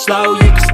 slow, you can